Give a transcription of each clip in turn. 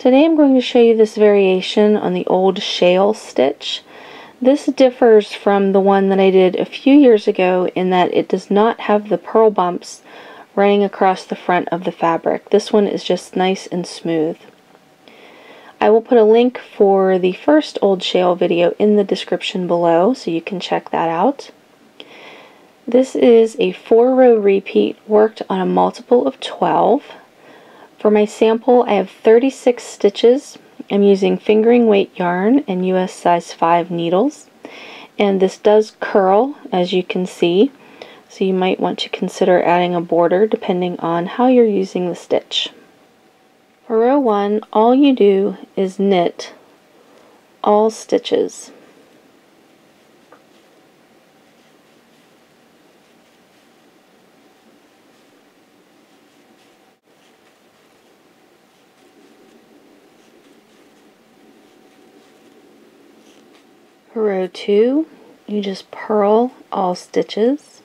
Today I'm going to show you this variation on the old shale stitch. This differs from the one that I did a few years ago in that it does not have the purl bumps running across the front of the fabric. This one is just nice and smooth. I will put a link for the first old shale video in the description below so you can check that out. This is a four row repeat worked on a multiple of 12. For my sample, I have 36 stitches. I'm using fingering weight yarn and US size 5 needles. And this does curl, as you can see. So you might want to consider adding a border depending on how you're using the stitch. For row 1, all you do is knit all stitches. Row 2, you just purl all stitches.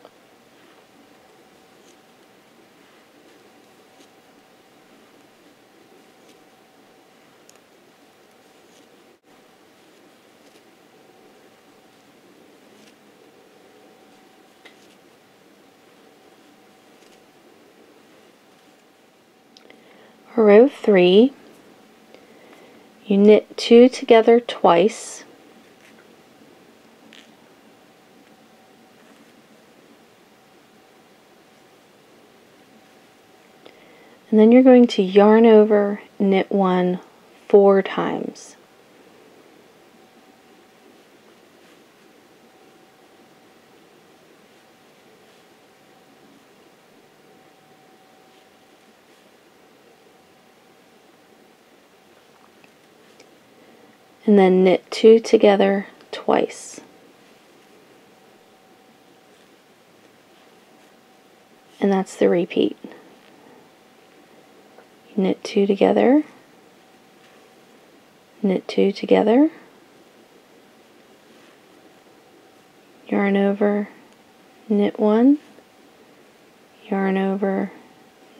Row 3, you knit two together twice And then you're going to yarn over, knit one four times. And then knit two together twice. And that's the repeat knit two together, knit two together, yarn over, knit one, yarn over,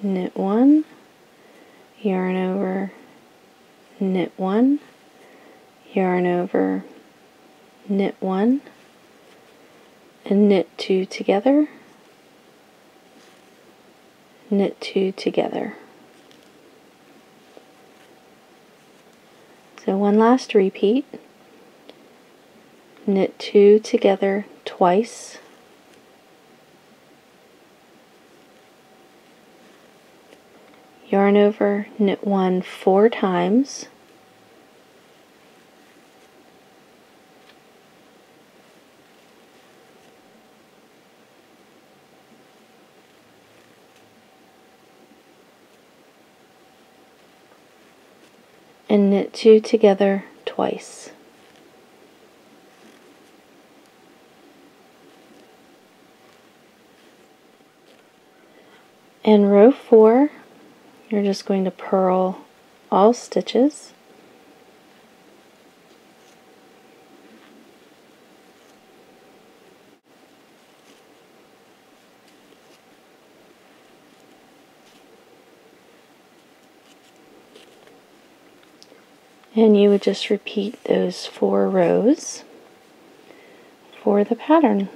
knit one, yarn over, knit one, yarn over, knit one, and knit two together, knit two together. So one last repeat. Knit two together twice. Yarn over, knit one four times. And knit two together twice. In row 4, you're just going to purl all stitches. And you would just repeat those four rows for the pattern.